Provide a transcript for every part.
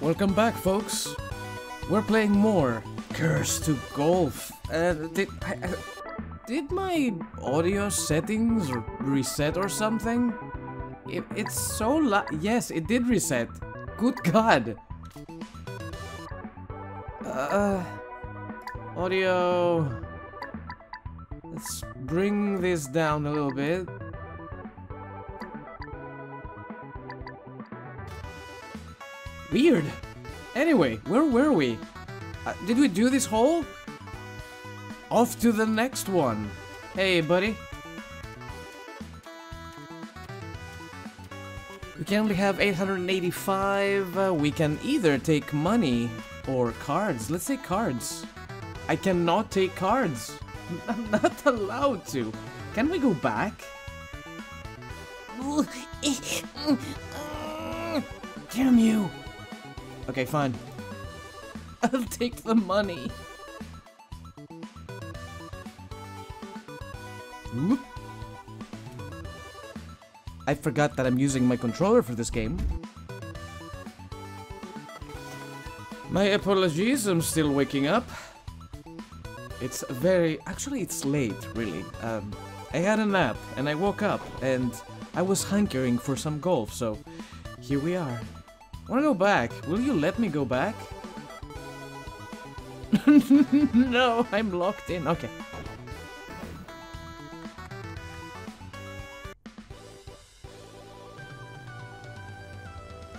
Welcome back, folks. We're playing more Cursed to Golf. Uh, did did my audio settings reset or something? It, it's so la- Yes, it did reset. Good God. Uh, audio. Let's bring this down a little bit. Weird. Anyway, where were we? Uh, did we do this hole? Off to the next one. Hey, buddy. We can only have 885. Uh, we can either take money or cards. Let's take cards. I cannot take cards. I'm not allowed to. Can we go back? Damn you. Okay, fine. I'll take the money. Whoop. I forgot that I'm using my controller for this game. My apologies, I'm still waking up. It's very... Actually, it's late, really. Um, I had a nap, and I woke up, and I was hankering for some golf, so here we are. I wanna go back? Will you let me go back? no, I'm locked in. Okay.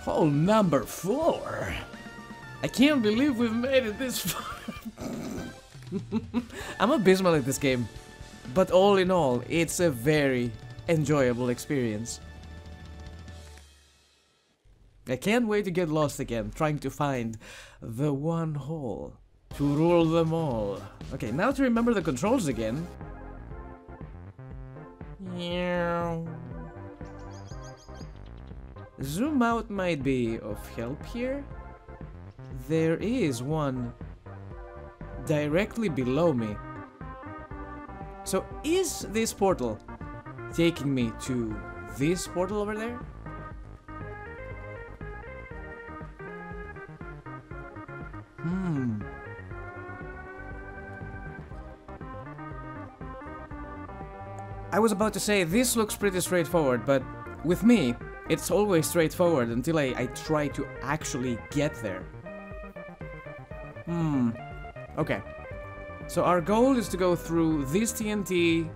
Hole number four. I can't believe we've made it this far. I'm abysmal at this game, but all in all, it's a very enjoyable experience. I can't wait to get lost again, trying to find the one hole to rule them all. Okay, now to remember the controls again. Zoom out might be of help here. There is one directly below me. So is this portal taking me to this portal over there? Hmm. I was about to say, this looks pretty straightforward, but with me, it's always straightforward until I, I try to actually get there. Hmm. Okay. So our goal is to go through this TNT,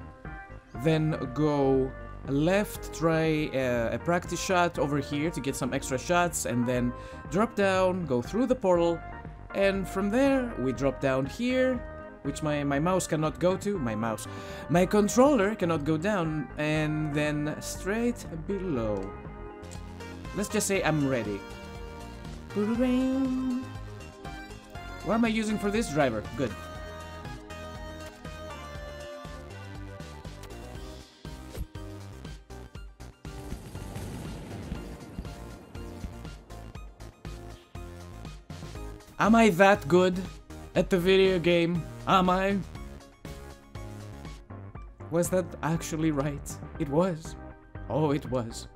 then go left, try uh, a practice shot over here to get some extra shots, and then drop down, go through the portal, and from there we drop down here, which my, my mouse cannot go to, my mouse, my controller cannot go down, and then straight below. Let's just say I'm ready. What am I using for this driver? Good. Am I that good at the video game? Am I? Was that actually right? It was. Oh, it was.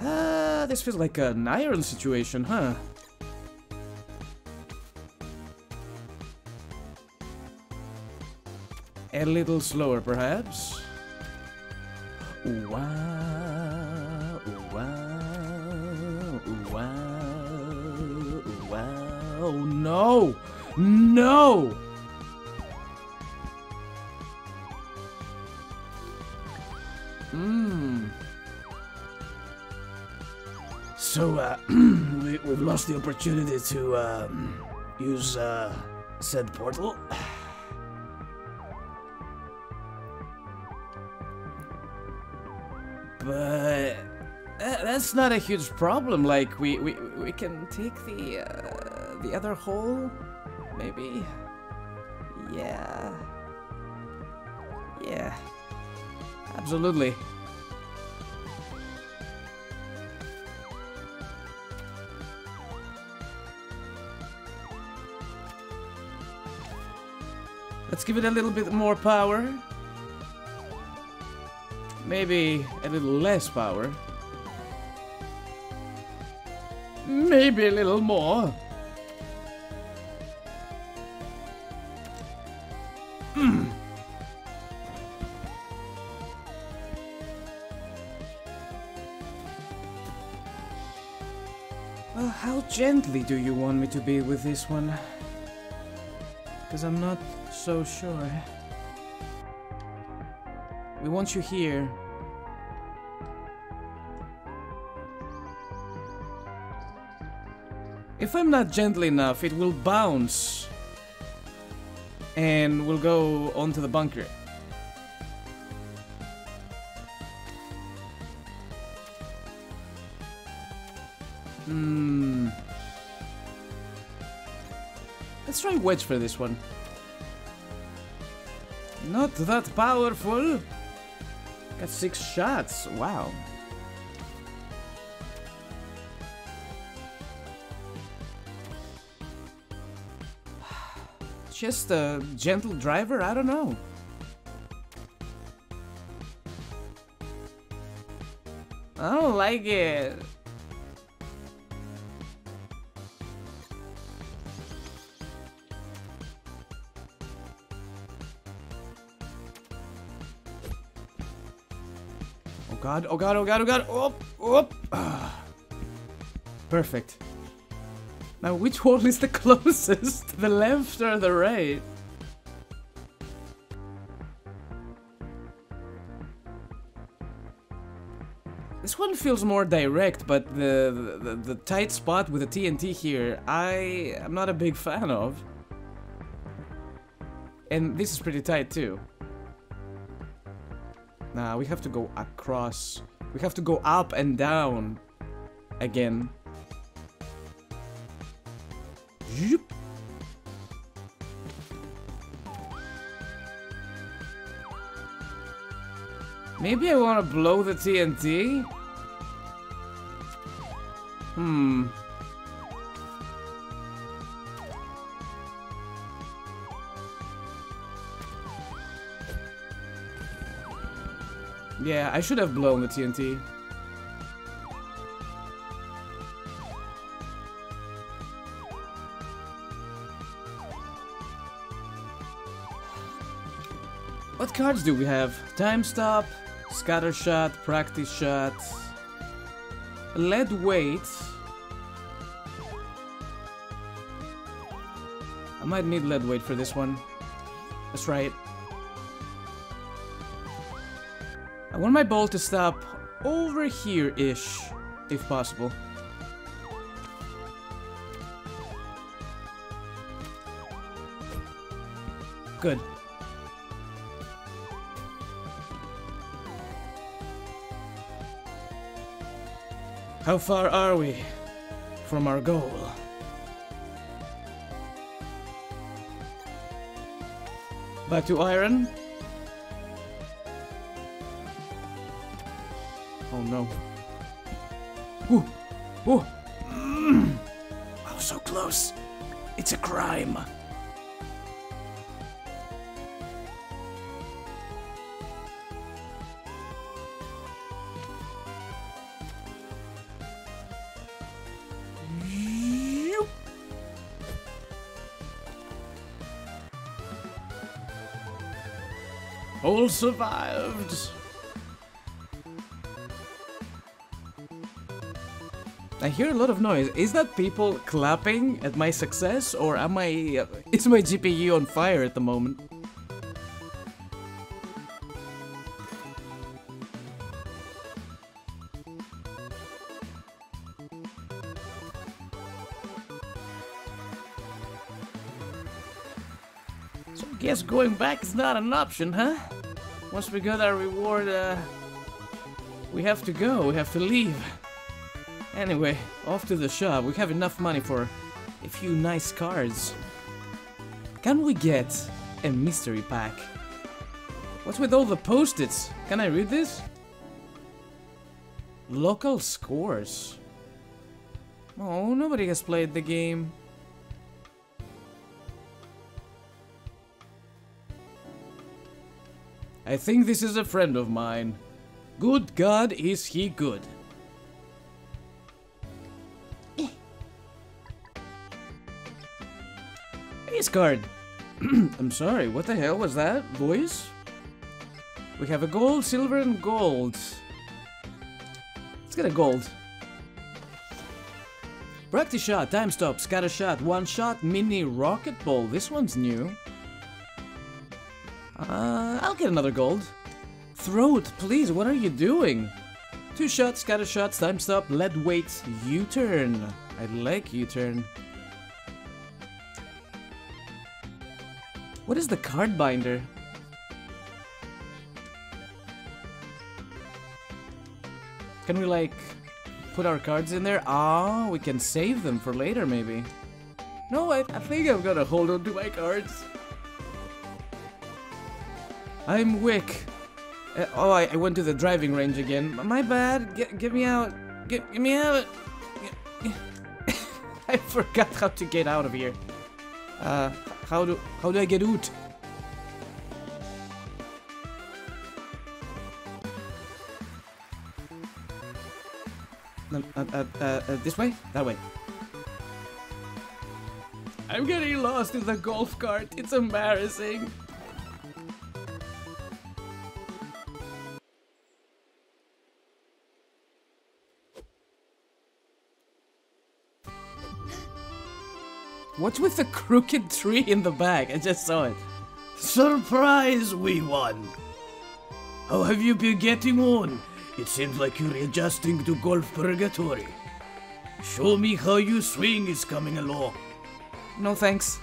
Ah, this feels like an iron situation, huh? A little slower, perhaps? Wow, wow. No! No! Mmm. So, uh, we, we've lost the opportunity to, uh, use, uh, said portal. But uh, that's not a huge problem. Like we we we can take the uh, the other hole, maybe. Yeah. Yeah. Absolutely. Let's give it a little bit more power. Maybe a little less power. Maybe a little more. Do you want me to be with this one? Because I'm not so sure. We want you here. If I'm not gentle enough, it will bounce. And will go onto the bunker. Hmm. Let's try wedge for this one. Not that powerful. Got six shots. Wow. Just a gentle driver? I don't know. I don't like it. God, oh god, oh god, oh god, oh, oh. Ah. Perfect. Now, which wall is the closest? The left or the right? This one feels more direct, but the, the, the tight spot with the TNT here, I am not a big fan of. And this is pretty tight too. Nah, we have to go across. We have to go up and down again. Yep. Maybe I want to blow the TNT? Hmm. Yeah, I should have blown the TNT. What cards do we have? Time stop, scatter shot, practice shot, lead weight. I might need lead weight for this one. Let's try I want my ball to stop over here-ish, if possible. Good. How far are we from our goal? Back to iron? No. Ooh! Ooh! Mm. Oh, so close! It's a crime! All survived! I hear a lot of noise. Is that people clapping at my success, or am I... Uh, is my GPU on fire at the moment? So I guess going back is not an option, huh? Once we got our reward, uh... We have to go, we have to leave. Anyway, off to the shop. We have enough money for a few nice cards. Can we get a mystery pack? What's with all the post-its? Can I read this? Local scores. Oh, nobody has played the game. I think this is a friend of mine. Good God, is he good. Card. I'm sorry, what the hell was that boys? We have a gold, silver, and gold. Let's get a gold. Practice shot, time stop, scatter shot, one shot, mini rocket ball. This one's new. Uh, I'll get another gold. Throat, please. What are you doing? Two shots, scatter shots, time stop, lead weight, U-turn. I like U-turn. What is the card binder? Can we like put our cards in there? Ah, we can save them for later maybe. No, I, I think I'm gonna hold on to my cards. I'm Wick. Uh, oh, I, I, went to the driving range again. My bad. Get, get me out. Get, get me out. I forgot how to get out of here. Uh, how do how do I get out? Uh, uh, uh, uh, this way? That way. I'm getting lost in the golf cart. It's embarrassing. What's with the crooked tree in the back? I just saw it. Surprise, wee one! How have you been getting on? It seems like you're adjusting to golf purgatory. Show me how your swing is coming along. No thanks.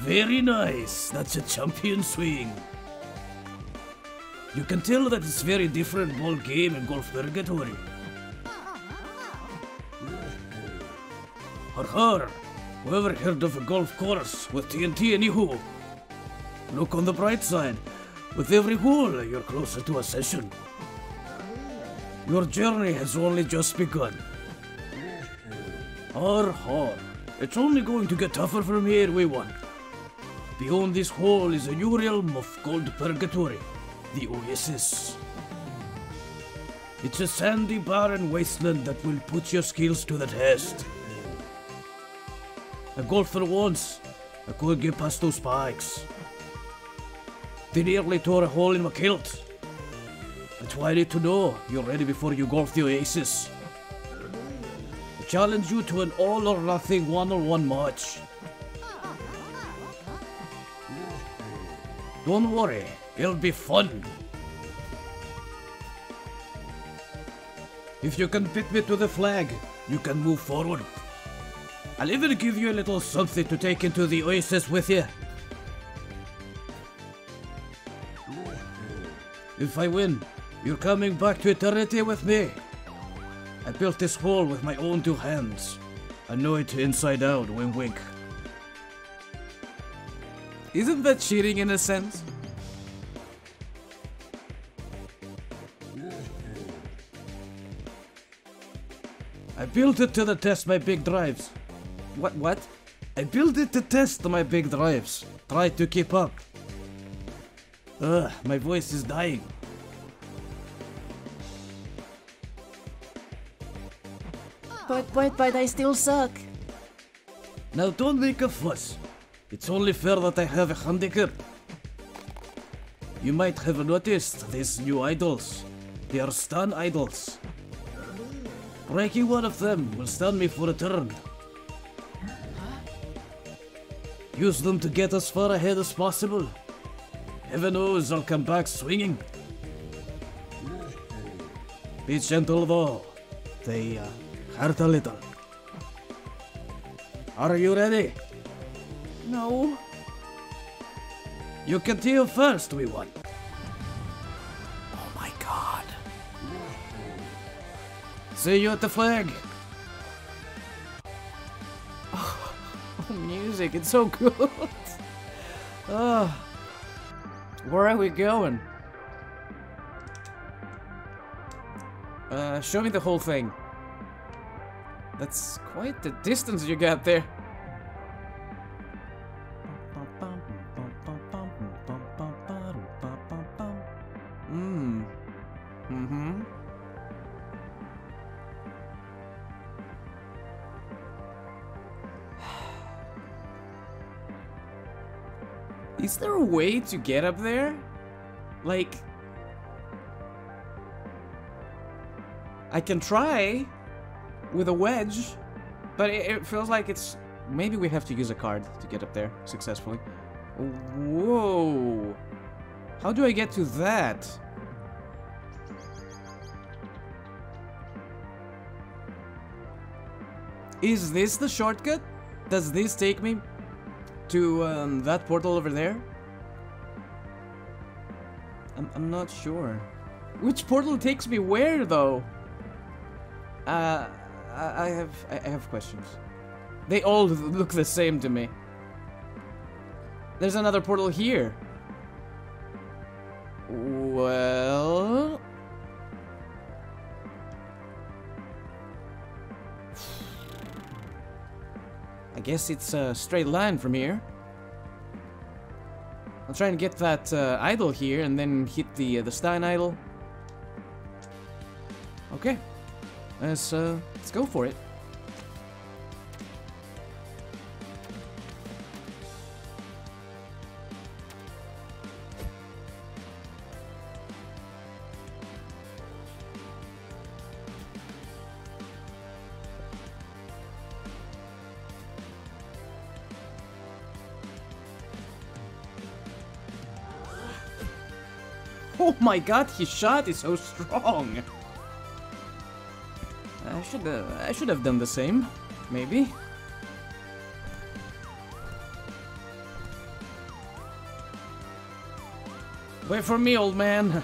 Very nice. That's a champion swing. You can tell that it's very different ball game in golf purgatory. Har har! Whoever heard of a golf course with TNT anyhoo? Look on the bright side. With every hole, you're closer to a session. Your journey has only just begun. Har har. It's only going to get tougher from here, we one. Beyond this hole is a new realm of golf purgatory, the Oasis. It's a sandy, barren wasteland that will put your skills to the test. A golfer once, I could get past those spikes. They nearly tore a hole in my kilt. That's why I need to know you're ready before you golf the Oasis. I challenge you to an all or nothing one on one match. Don't worry, it'll be fun. If you can fit me to the flag, you can move forward. I'll even give you a little something to take into the Oasis with you. If I win, you're coming back to eternity with me. I built this hole with my own two hands. I know it inside out, wink wink. Isn't that cheating in a sense? I built it to the test my big drives. What, what? I built it to test my big drives. Try to keep up. Ugh, my voice is dying. But, but, but I still suck. Now don't make a fuss. It's only fair that I have a handicap. You might have noticed these new idols. They are stun idols. Breaking one of them will stun me for a turn. Use them to get as far ahead as possible. Heaven knows I'll come back swinging. Be gentle though. They uh, hurt a little. Are you ready? No. You can deal first, we one. Oh my god. See you at the flag. Music, it's so good. Where are we going? Uh, show me the whole thing. That's quite the distance you got there. Way to get up there? Like... I can try with a wedge, but it, it feels like it's... Maybe we have to use a card to get up there successfully. Whoa! How do I get to that? Is this the shortcut? Does this take me to um, that portal over there? I'm, I'm not sure. Which portal takes me where, though? Uh, I, I have I I have questions. They all look the same to me. There's another portal here. Well... I guess it's a straight line from here. I'll try and get that uh, idol here and then hit the uh, the stun idol. Okay, let's uh, let's go for it. My god, his shot is so strong. I should uh, I should have done the same, maybe. Wait for me, old man.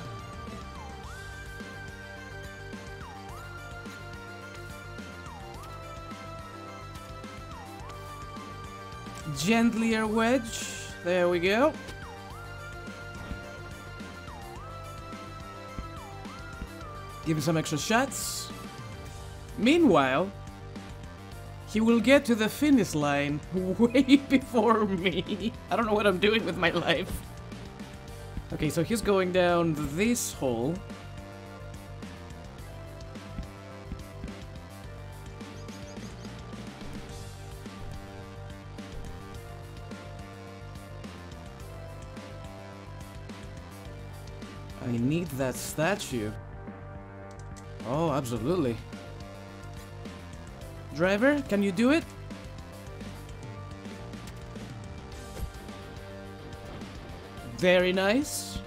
Gentlier wedge. There we go. Give him some extra shots. Meanwhile, he will get to the finish line way before me. I don't know what I'm doing with my life. Okay, so he's going down this hole. I need that statue. Oh, absolutely. Driver, can you do it? Very nice.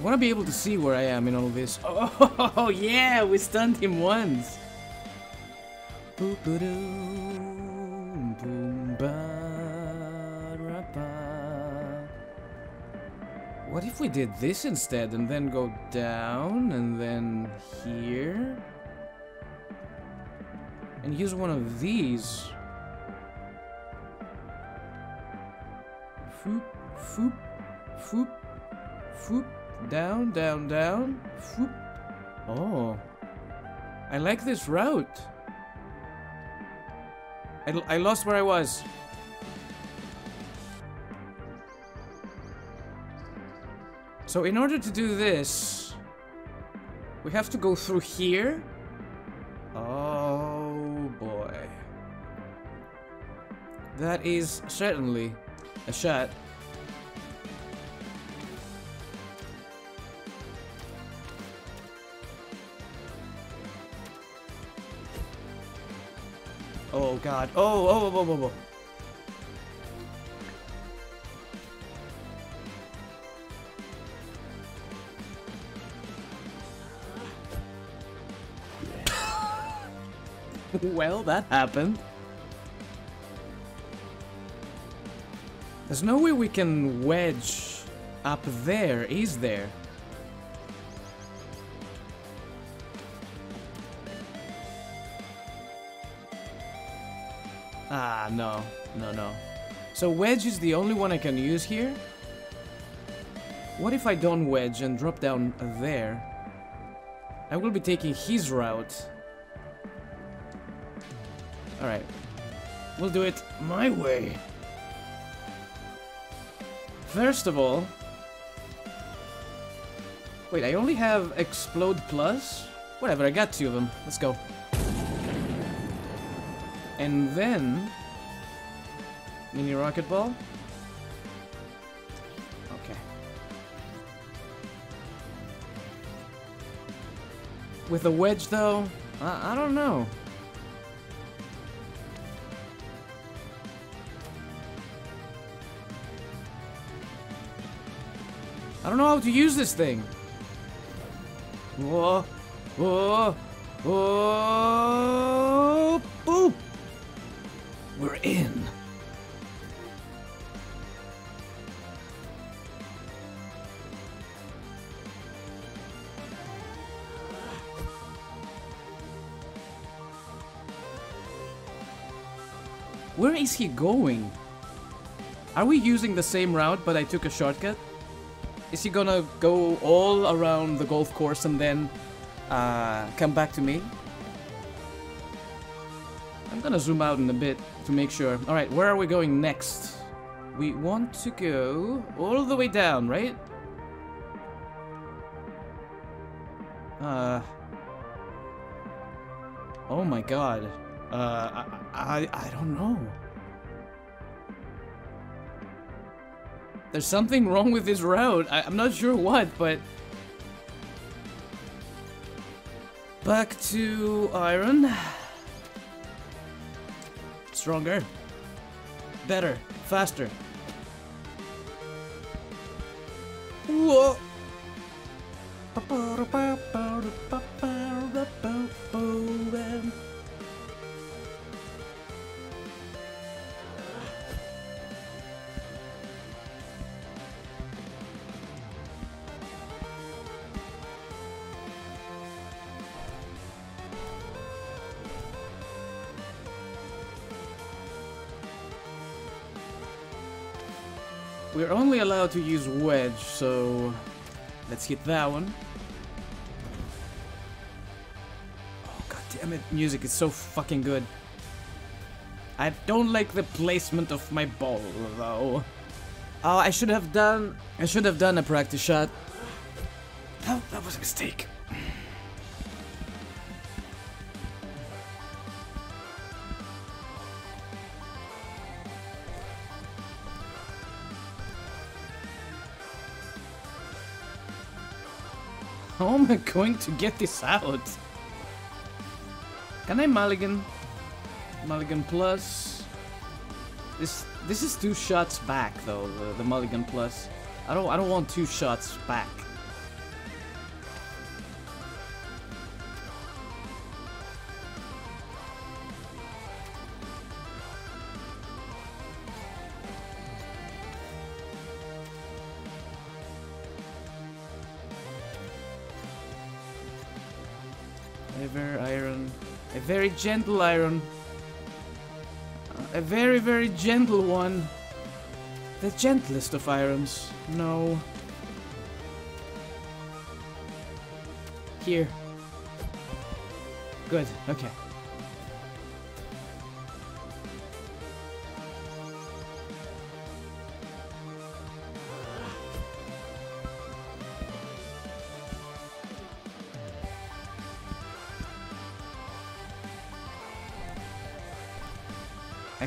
I want to be able to see where I am in all this. Oh, yeah, we stunned him once. Boop-a-doo, What if we did this instead and then go down and then here? And use one of these. Foop, foop, foop, foop, down, down, down, foop. Oh. I like this route. I, I lost where I was. So in order to do this, we have to go through here. Oh boy. That is certainly a shot. Oh god. Oh, oh, oh, oh, oh, well, that happened. There's no way we can wedge up there, is there? Ah, no. No, no. So wedge is the only one I can use here? What if I don't wedge and drop down there? I will be taking his route. Alright. We'll do it my way. First of all... Wait, I only have Explode Plus? Whatever, I got two of them. Let's go. And then... Mini rocket ball? Okay. With a wedge, though, I, I don't know. I don't know how to use this thing. Whoa. Whoa. Whoa. Boop. We're in. Where is he going? Are we using the same route, but I took a shortcut? Is he gonna go all around the golf course and then uh, come back to me? I'm gonna zoom out in a bit to make sure. Alright, where are we going next? We want to go all the way down, right? Uh... Oh my god. Uh, I, I, I don't know. There's something wrong with this route. I, I'm not sure what, but... Back to iron. Stronger. Better. Faster. Whoa! Allowed to use wedge, so let's hit that one. Oh god damn it, music is so fucking good. I don't like the placement of my ball though. Oh, I should have done I should have done a practice shot. No, that was a mistake. How am I going to get this out? Can I mulligan? Mulligan plus. This this is two shots back though, the, the mulligan plus. I don't I don't want two shots back. Gentle iron. A very, very gentle one. The gentlest of irons. No. Here. Good, okay.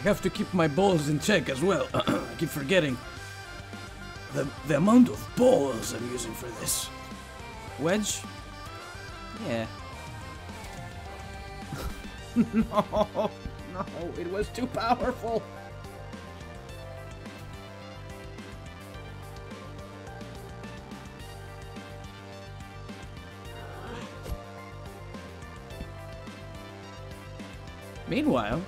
Have to keep my balls in check as well. I keep forgetting. The, the amount of balls I'm using for this. Wedge? Yeah. no, no, it was too powerful. Meanwhile,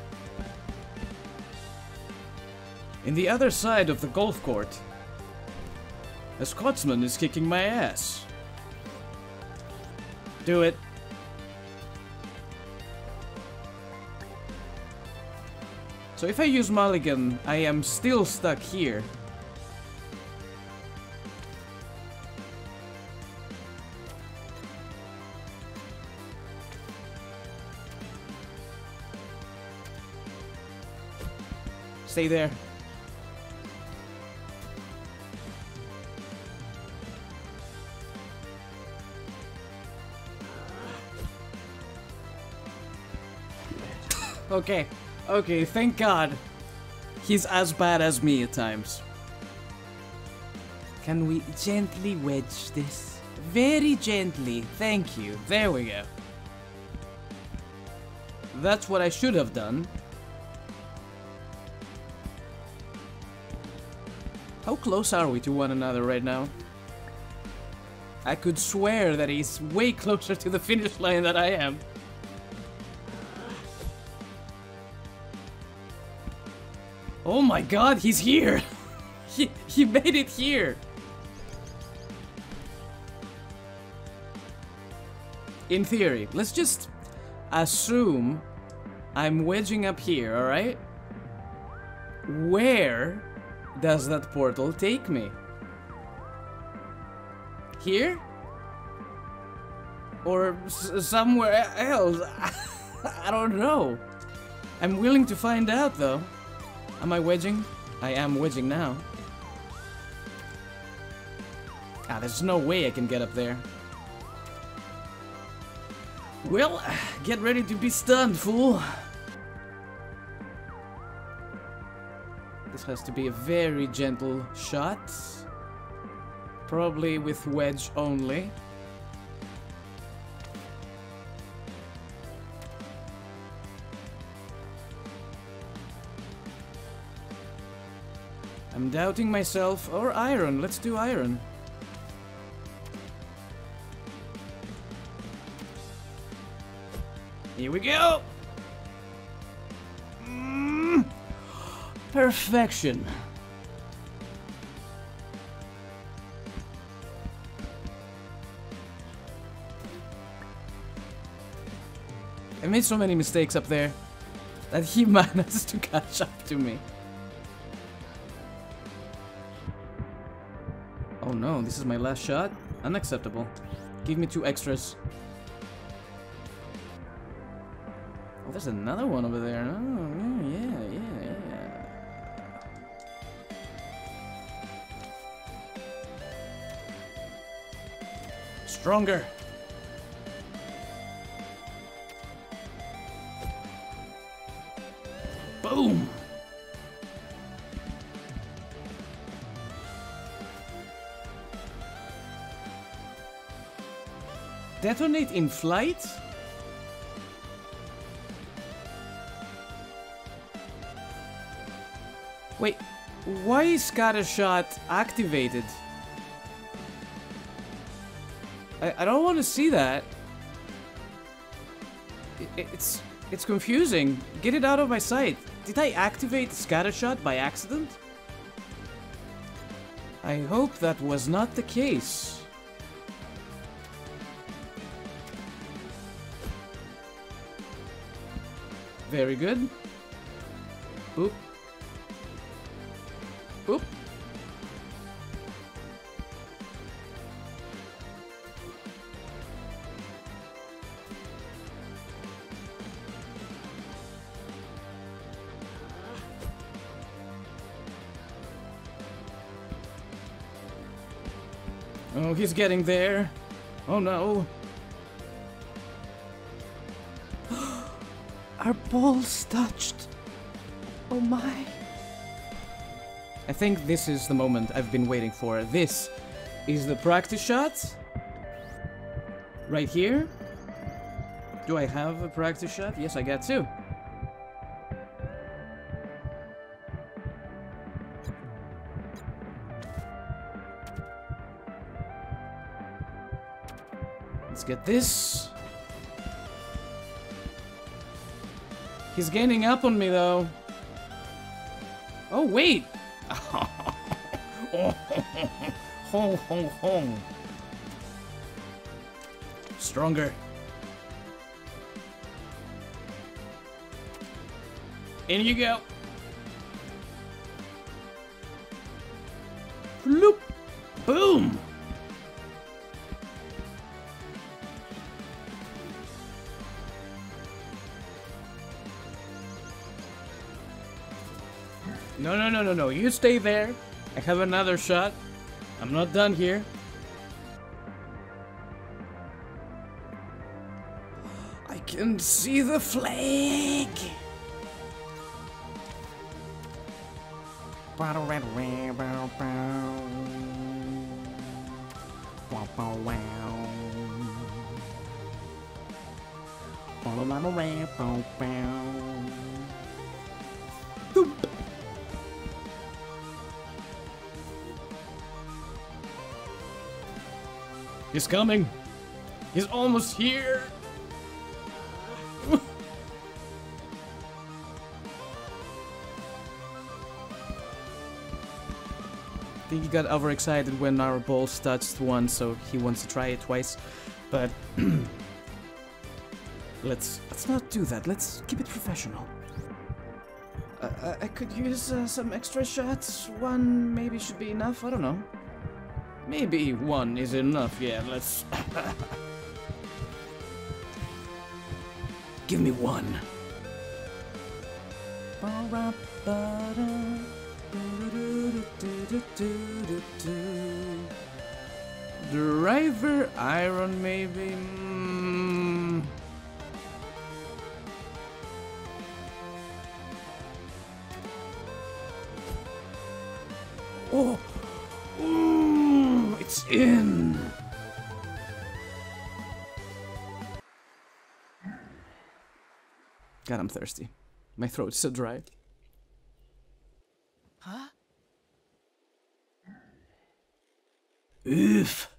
in the other side of the golf court, a Scotsman is kicking my ass. Do it. So if I use Mulligan, I am still stuck here. Stay there. Okay, okay, thank God. He's as bad as me at times. Can we gently wedge this? Very gently, thank you. There we go. That's what I should have done. How close are we to one another right now? I could swear that he's way closer to the finish line than I am. My god, he's here! he, he made it here! In theory, let's just assume I'm wedging up here, alright? Where does that portal take me? Here? Or somewhere else? I don't know. I'm willing to find out though. Am I wedging? I am wedging now. Ah, there's no way I can get up there. Well, get ready to be stunned, fool. This has to be a very gentle shot. Probably with wedge only. I'm doubting myself. Or iron. Let's do iron. Here we go. Mm. Perfection. I made so many mistakes up there that he managed to catch up to me. No, this is my last shot? Unacceptable. Give me two extras. Oh, there's another one over there. Oh, yeah, yeah, yeah. Stronger. Detonate in flight? Wait, why is Scatter Shot activated? I, I don't want to see that. I- it's it's confusing. Get it out of my sight. Did I activate Scatter Shot by accident? I hope that was not the case. Very good. Boop. Boop. Oh, he's getting there. Oh no. Our balls touched. Oh my. I think this is the moment I've been waiting for. This is the practice shot. Right here. Do I have a practice shot? Yes, I got two. Let's get this. He's gaining up on me though. Oh wait. hong hong hong. Stronger. In you go. no, you stay there. I have another shot. I'm not done here. I can see the flag! Follow my around, bow, bow. He's coming. He's almost here. I think he got overexcited when our balls touched once, so he wants to try it twice. But let's let's not do that. Let's keep it professional. Uh, uh, I could use uh, some extra shots. One maybe should be enough. I don't know. Maybe one is enough. Yeah, let's. Give me one. Driver iron, maybe. Hmm. God, I'm thirsty. My throat's so dry. Huh? Oof.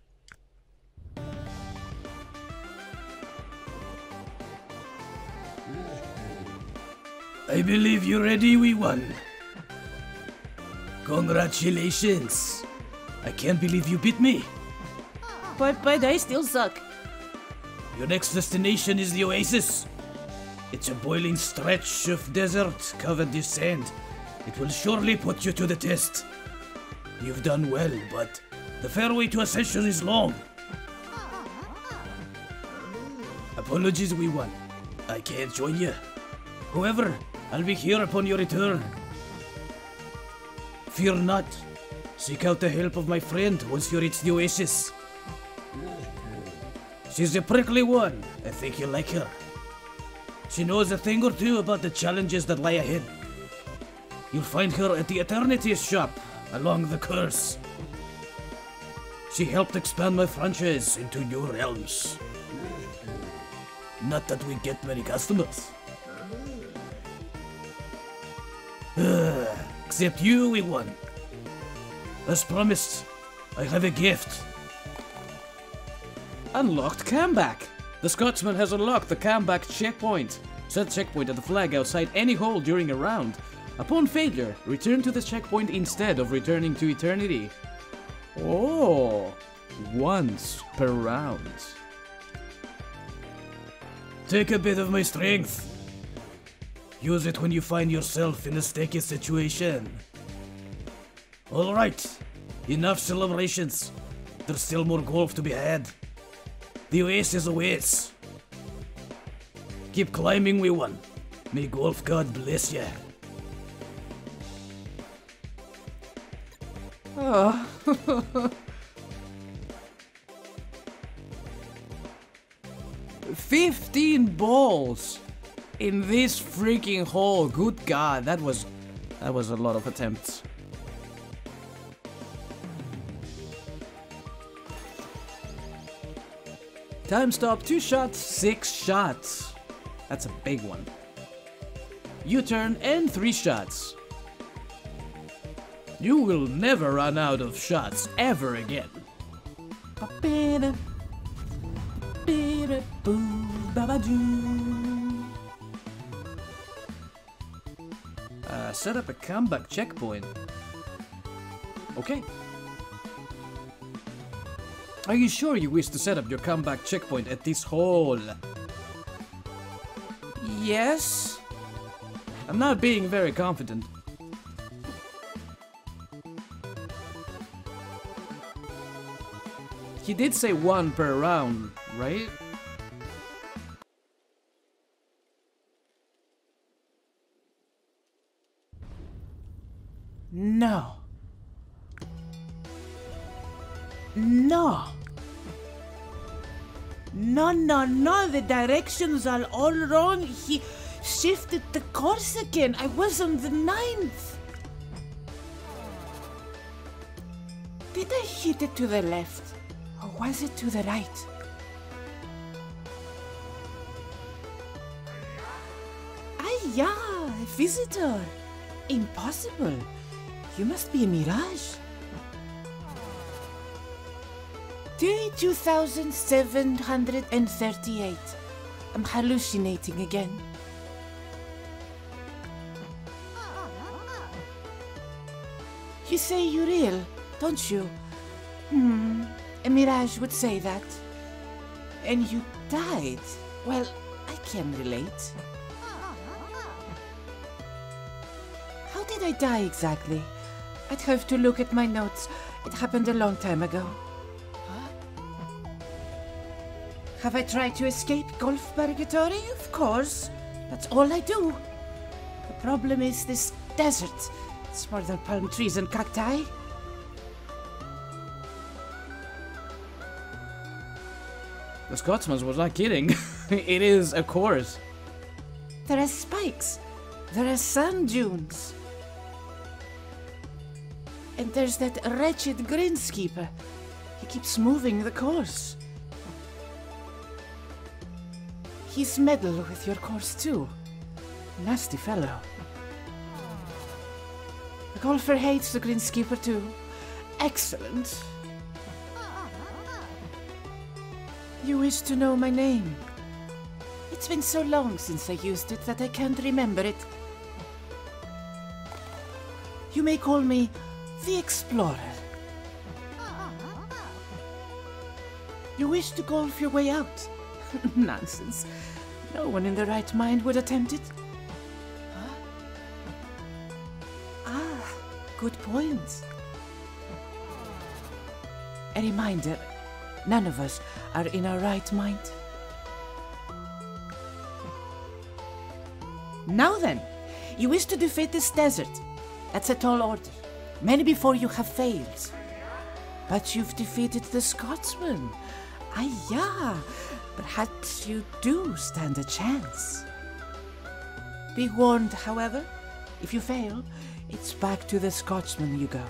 I believe you're ready, wee one. Congratulations. I can't believe you beat me. But, but I still suck. Your next destination is the Oasis. It's a boiling stretch of desert covered in sand. It will surely put you to the test. You've done well, but the fairway to ascension is long. Apologies, wee one. I can't join you. However, I'll be here upon your return. Fear not. Seek out the help of my friend once you reach the oasis. She's a prickly one. I think you'll like her. She knows a thing or two about the challenges that lie ahead. You'll find her at the Eternities shop along the curse. She helped expand my franchise into new realms. Not that we get many customers. Except you, wee one. As promised, I have a gift. Unlocked comeback. The Scotsman has unlocked the comeback checkpoint. Set checkpoint at the flag outside any hole during a round. Upon failure, return to the checkpoint instead of returning to eternity. Oh, once per round. Take a bit of my strength. Use it when you find yourself in a sticky situation. Alright, enough celebrations. There's still more golf to be had. The oasis awaits. Keep climbing, wee one. May golf god bless you. Oh. Fifteen balls in this freaking hole. Good God, that was that was a lot of attempts. Time stop, two shots, six shots. That's a big one. U-turn and three shots. You will never run out of shots ever again. Uh, set up a comeback checkpoint. Okay. Are you sure you wish to set up your comeback checkpoint at this hole? Yes. I'm not being very confident. He did say one per round, right? No, no, no, the directions are all wrong. He shifted the course again. I was on the ninth. Did I hit it to the left? Or was it to the right? Ah, yeah, a visitor. Impossible. You must be a mirage. 32,738. I'm hallucinating again. You say you're ill, don't you? Hmm, a mirage would say that. And you died. Well, I can relate. How did I die exactly? I'd have to look at my notes. It happened a long time ago. Have I tried to escape golf purgatory? Of course. That's all I do. The problem is this desert. It's more than palm trees and cacti. The Scotsman was not kidding. it is a course. There are spikes. There are sand dunes. And there's that wretched greenskeeper. He keeps moving the course. He's meddle with your course too. Nasty fellow. The golfer hates the greenskeeper too. Excellent. You wish to know my name? It's been so long since I used it that I can't remember it. You may call me the Explorer. You wish to golf your way out? Nonsense. No one in their right mind would attempt it. Huh? Ah, good point. A reminder none of us are in our right mind. Now then, you wish to defeat this desert. That's a tall order. Many before you have failed. But you've defeated the Scotsman. Ah, yeah. Perhaps you do stand a chance. Be warned, however, if you fail, it's back to the Scotchman you go.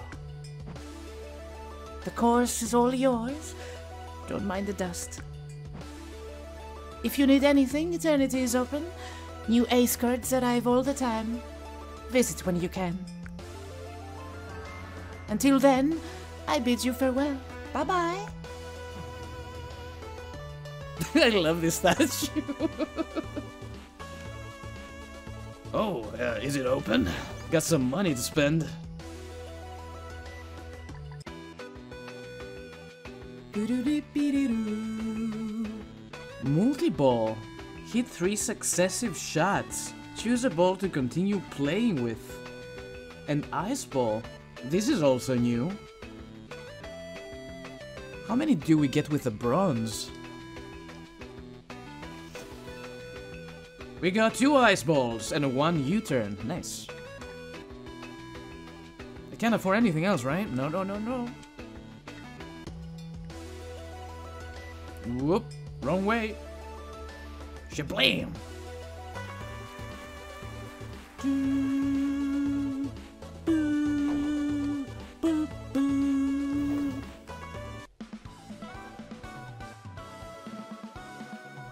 The course is all yours. Don't mind the dust. If you need anything, Eternity is open. New ace cards arrive all the time. Visit when you can. Until then, I bid you farewell. Bye bye. I love this statue. Oh, uh, is it open? Got some money to spend. Multi-ball. Hit three successive shots. Choose a ball to continue playing with. And ice ball. This is also new. How many do we get with the bronze? We got two ice balls and one U-turn. Nice. I can't afford anything else, right? No, no, no, no. Whoop. Wrong way. Shablam.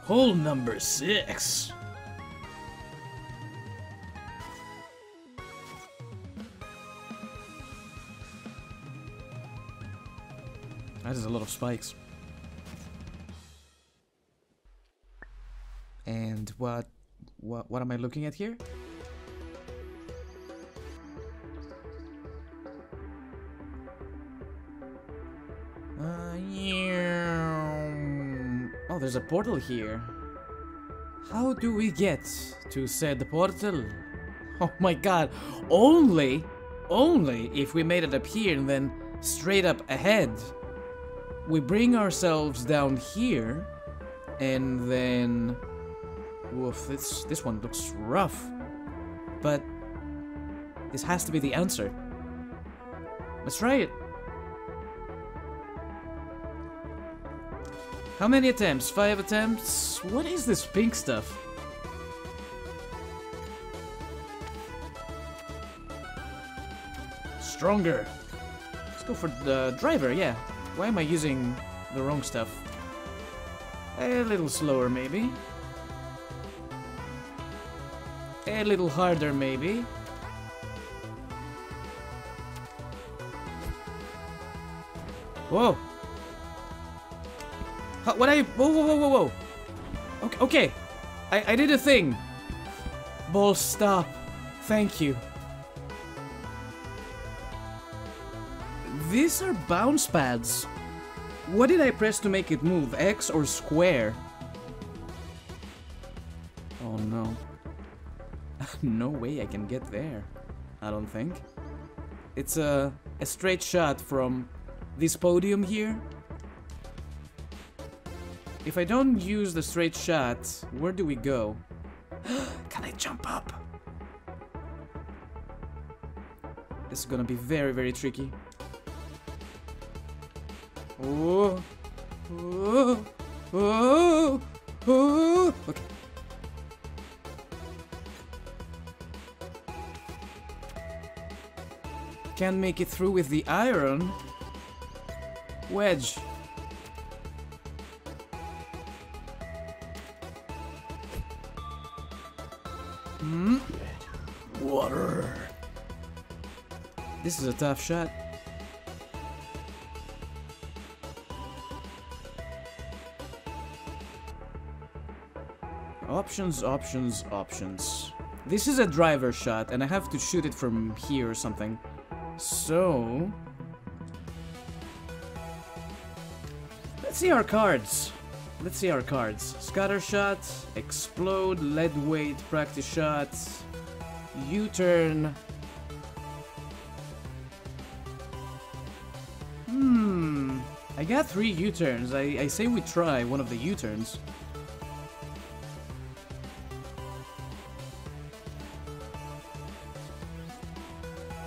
Hole number six. That is a lot of spikes. And what what what am I looking at here? Uh, yeah. Oh, there's a portal here. How do we get to said portal? Oh my god, only, only if we made it up here and then straight up ahead. We bring ourselves down here and then Woof, this this one looks rough. But this has to be the answer. Let's try it. How many attempts? Five attempts? What is this pink stuff? Stronger. Let's go for the driver, yeah. Why am I using the wrong stuff? A little slower, maybe. A little harder, maybe. Whoa! What are you? Whoa, whoa, whoa, whoa, whoa! Okay, okay. I, I did a thing. Ball, stop. Thank you. These are bounce pads. What did I press to make it move? X or square? Oh no. no way I can get there. I don't think. It's a, a straight shot from this podium here. If I don't use the straight shot, where do we go? Can I jump up? This is gonna be very, very tricky. Oh, oh, oh, oh. Okay. Can't make it through with the iron. Wedge. Hmm? Water. This is a tough shot. Options, options, options. This is a driver shot, and I have to shoot it from here or something. So... Let's see our cards. Let's see our cards. Scatter shot, explode, lead weight, practice shot, U-turn. Hmm. I got three U-turns. I, I say we try one of the U-turns.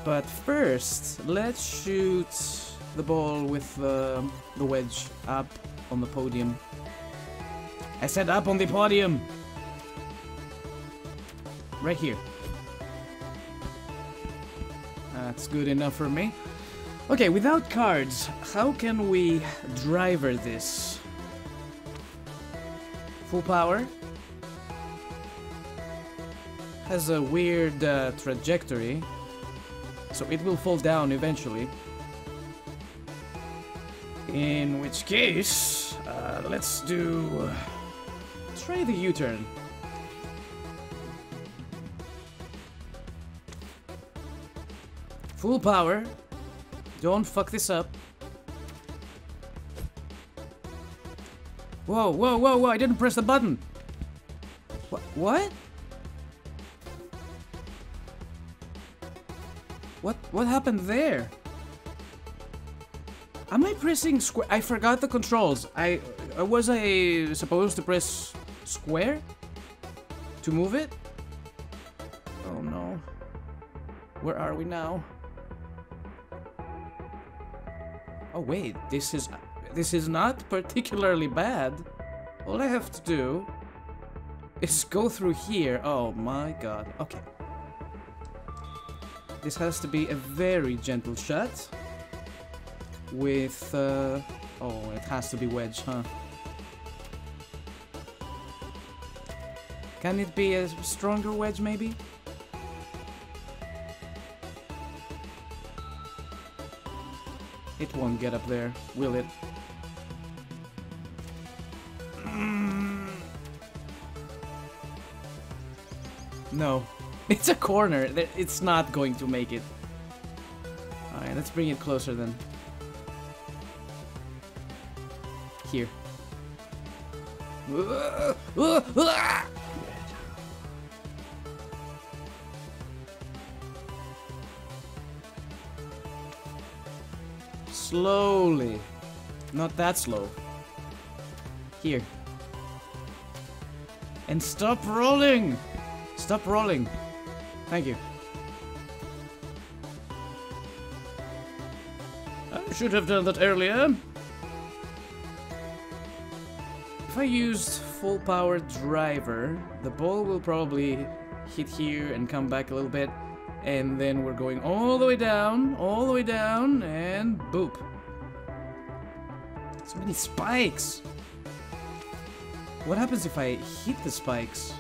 But first, let's shoot the ball with the, the wedge up on the podium. I said up on the podium! Right here. That's good enough for me. Okay, without cards, how can we driver this? Full power. Has a weird uh, trajectory, so it will fall down eventually. In which case, uh, let's do... Try the U-turn. Full power. Don't fuck this up. Whoa, whoa, whoa, whoa, I didn't press the button. What? What? What, what happened there? Am I pressing square? I forgot the controls. I, uh, was I supposed to press square to move it? Oh no. Where are we now? Oh wait, this is this is not particularly bad. All I have to do is go through here. Oh my god. Okay. This has to be a very gentle shot with uh, oh, it has to be wedge, huh? Can it be a stronger wedge maybe? It won't get up there, will it? Mm. No. It's a corner. It's not going to make it. Alright, let's bring it closer then. Here. Slowly. Not that slow. Here. And stop rolling! Stop rolling. Thank you. I should have done that earlier. If I used full power driver, the ball will probably hit here and come back a little bit. And then we're going all the way down, all the way down, and boop. So many spikes. What happens if I hit the spikes?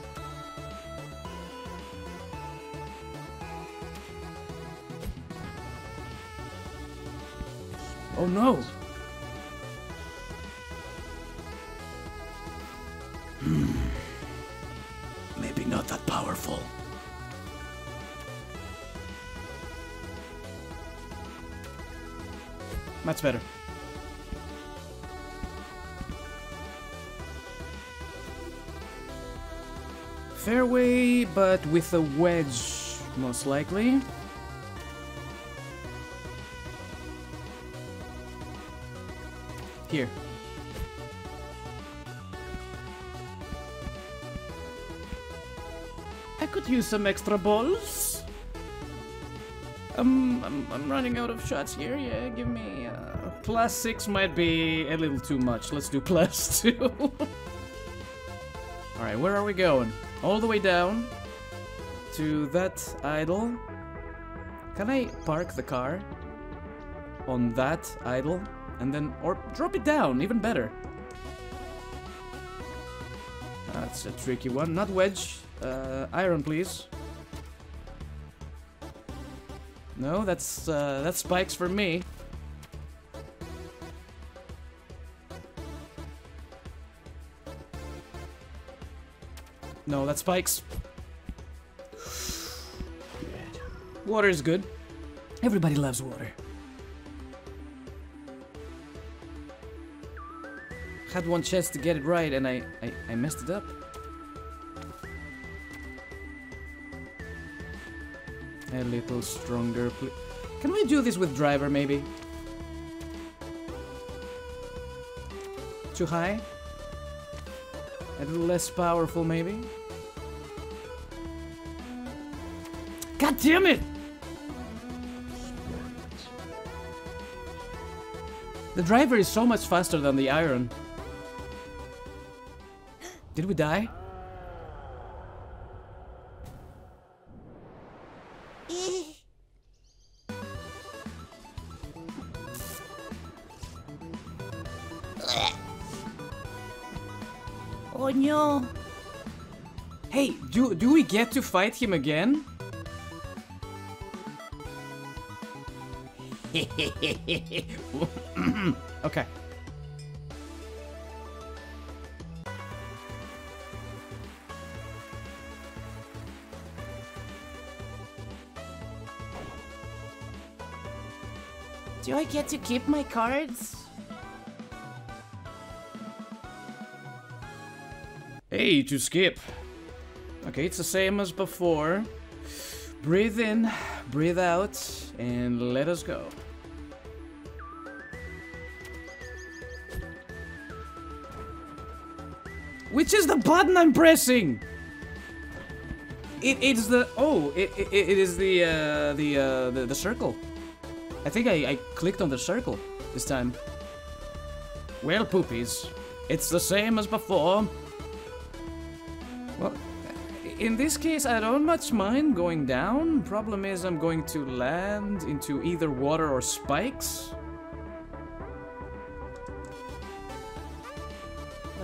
Oh no! Hmm. Maybe not that powerful. That's better. Fairway, but with a wedge, most likely. Here. I could use some extra balls. Um, I'm, I'm running out of shots here. Yeah, give me uh, plus six might be a little too much. Let's do plus two. All right, where are we going? All the way down to that idol. Can I park the car on that idol and then or drop it down? Even better. That's a tricky one. Not wedge. Uh, iron, please. No, that's uh, that's spikes for me. No, that's spikes. Water is good. Everybody loves water. Had one chance to get it right and I, I, I messed it up. A little stronger, pl- Can we do this with driver, maybe? Too high? A little less powerful, maybe? God damn it! The driver is so much faster than the iron. Did we die? Oh no! Hey, do do we get to fight him again? okay. Do I get to keep my cards? Hey, to skip. Okay, it's the same as before. Breathe in, breathe out, and let us go. Which is the button I'm pressing? It, it's the oh it, it, it is the uh, the, uh, the the circle. I think I, I clicked on the circle this time. Well, poopies, it's the same as before. Well, in this case, I don't much mind going down. Problem is, I'm going to land into either water or spikes.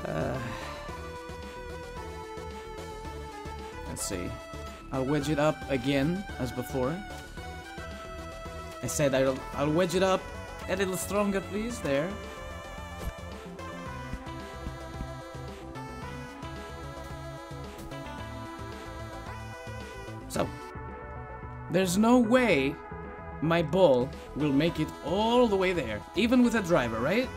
Uh, let's see. I'll wedge it up again, as before. I said I'll, I'll wedge it up a little stronger, please. There. So, there's no way my ball will make it all the way there, even with a driver, right?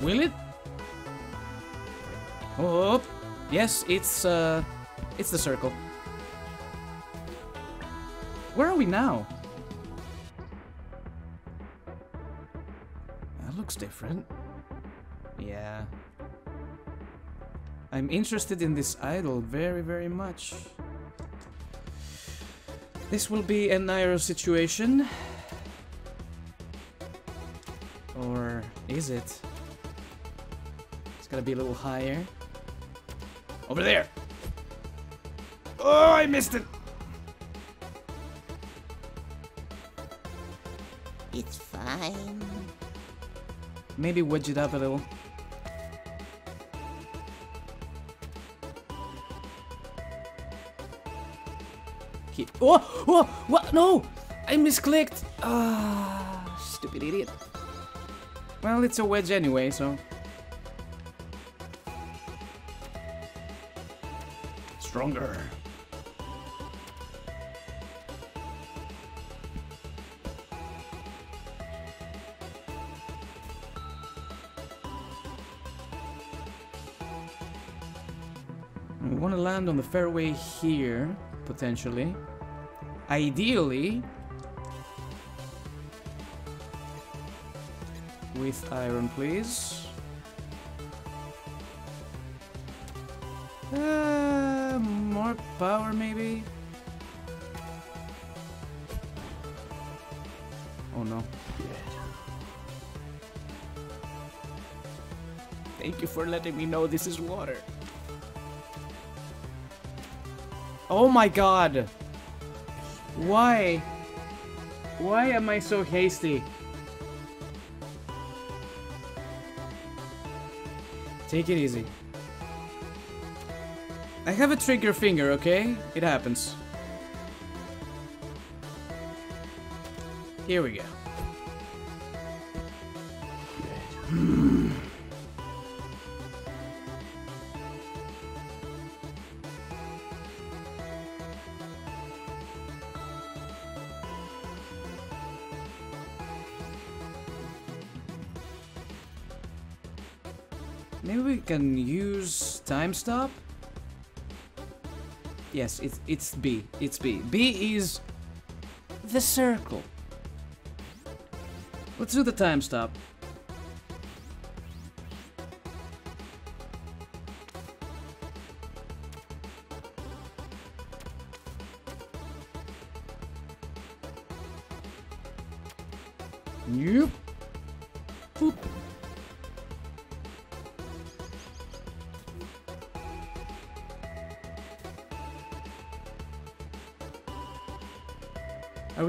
Will it? Yes, it's uh, it's the circle. Where are we now? That looks different. Yeah. I'm interested in this idol very, very much. This will be a Nairo situation. Or is it? It's gotta be a little higher. Over there. Oh, I missed it. It's fine. Maybe wedge it up a little. Keep. Oh, oh, what? No, I misclicked. Ah, stupid idiot. Well, it's a wedge anyway, so. Stronger. We want to land on the fairway here, potentially. Ideally, with iron, please. Uh, more power, maybe. Oh no. Thank you for letting me know this is water. Oh my god! Why? Why am I so hasty? Take it easy. I have a trigger finger, okay? It happens. Here we go. Maybe we can use time stop? Yes, it's it's B. It's B. B is the circle. Let's do the time stop.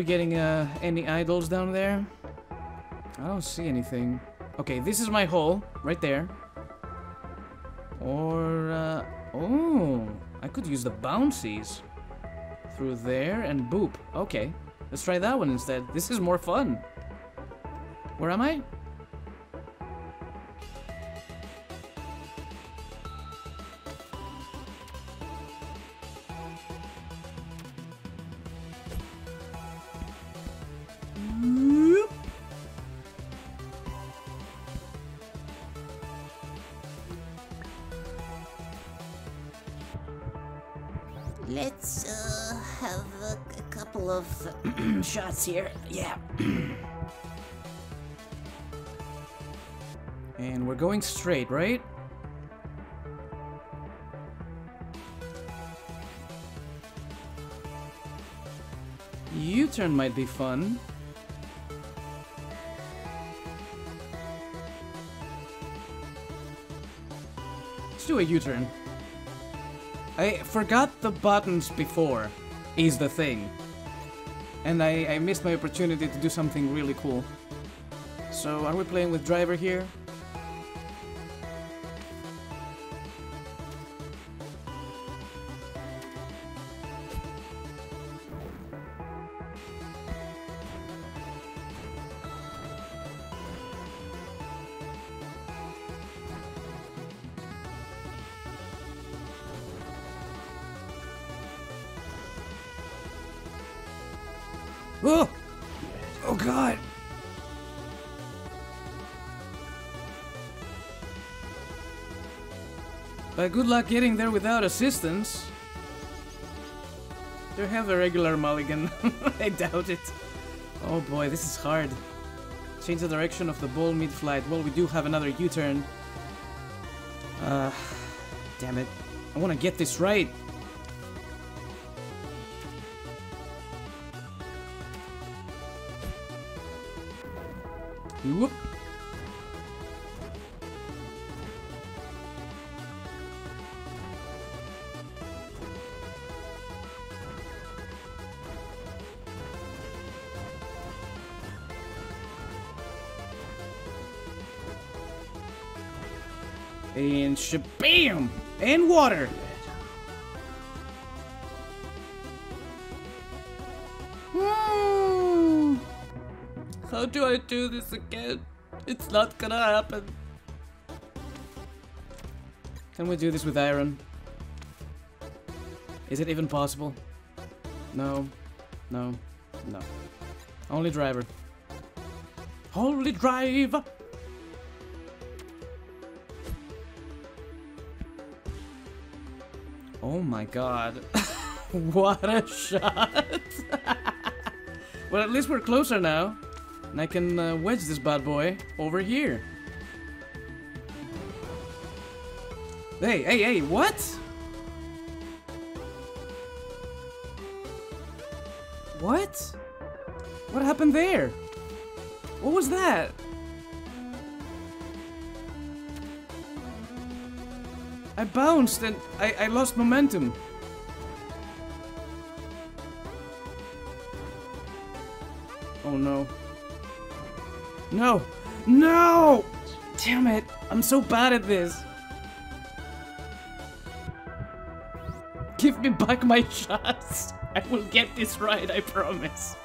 Getting uh, any idols down there? I don't see anything. Okay, this is my hole, right there. Or, uh, oh, I could use the bouncies. Through there and boop. Okay, let's try that one instead. This is more fun. Where am I? Shots here. Yeah. And we're going straight, right? U-turn might be fun. Let's do a U-turn. I forgot the buttons before, is the thing. And I, I missed my opportunity to do something really cool. So, are we playing with driver here? Good luck getting there without assistance. Do you have a regular mulligan? I doubt it. Oh boy, this is hard. Change the direction of the ball mid-flight. Well, we do have another U-turn. Uh, damn it. I want to get this right. Whoop. Shabam! And water! Hmm. How do I do this again? It's not gonna happen. Can we do this with iron? Is it even possible? No. No. No. Only driver. Holy driver! Oh my god. what a shot! well, at least we're closer now. And I can uh, wedge this bad boy over here. Hey, hey, hey, what? What? What happened there? What was that? I bounced and I, I lost momentum. Oh no. No! No! Damn it! I'm so bad at this. Give me back my shots. I will get this right, I promise.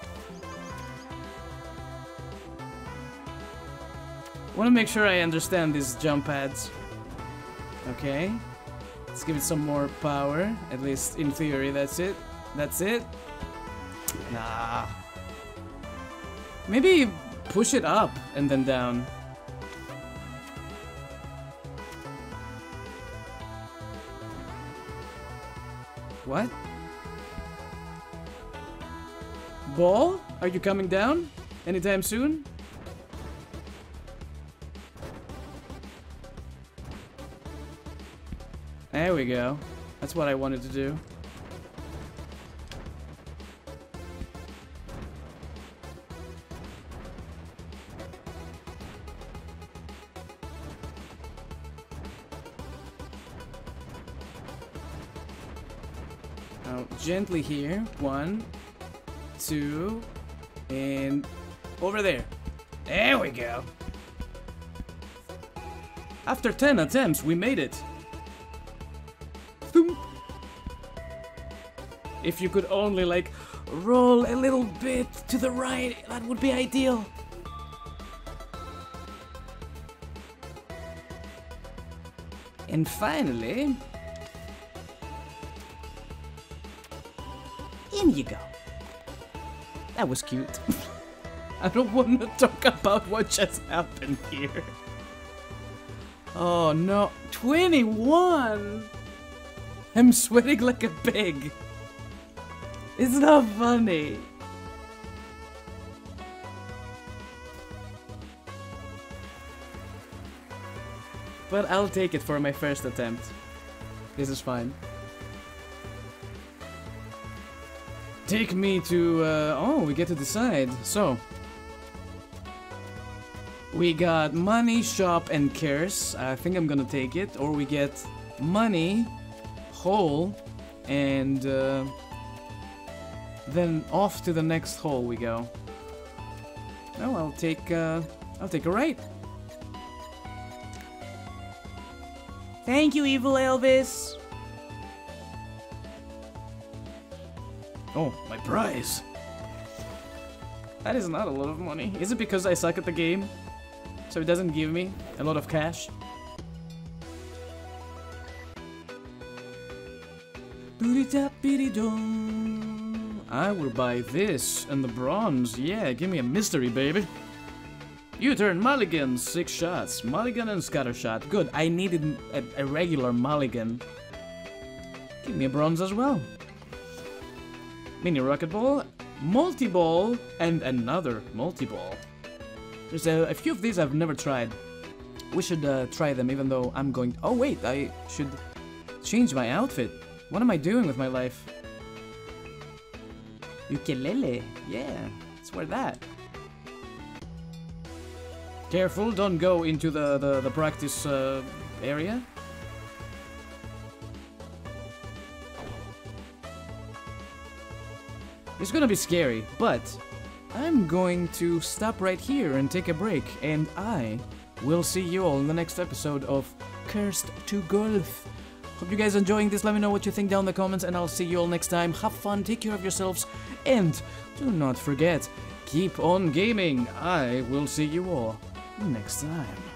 Want to make sure I understand these jump pads. Okay. Let's give it some more power. At least in theory, that's it. That's it. Nah. Maybe push it up and then down. What? Ball? Are you coming down? Anytime soon? There we go. That's what I wanted to do. Now, gently here. One, two, and over there. There we go. After 10 attempts, we made it. If you could only, like, roll a little bit to the right, that would be ideal. And finally... In you go. That was cute. I don't want to talk about what just happened here. Oh no, 21! I'm sweating like a pig. It's not funny. But I'll take it for my first attempt. This is fine. Take me to, uh, oh, we get to decide. So, we got money, shop, and curse. I think I'm gonna take it. Or we get money, hole, and uh, then off to the next hole we go. Oh, I'll take, uh, I'll take a right. Thank you, Evil Elvis. Oh, my prize. That is not a lot of money. Is it because I suck at the game? So it doesn't give me a lot of cash? I will buy this and the bronze. Yeah, give me a mystery, baby. U-turn mulligan, six shots. Mulligan and scatter shot. Good, I needed a, a regular mulligan. Give me a bronze as well. Mini rocket ball, multi ball, and another multi ball. There's a, a few of these I've never tried. We should uh, try them, even though I'm going. Oh wait, I should change my outfit. What am I doing with my life? Ukulele, yeah, let's wear that. Careful, don't go into the, the, the practice uh, area. It's gonna be scary, but I'm going to stop right here and take a break, and I will see you all in the next episode of cursed to golf. Hope you guys enjoying this. Let me know what you think down in the comments, and I'll see you all next time. Have fun, take care of yourselves, and do not forget, keep on gaming. I will see you all next time.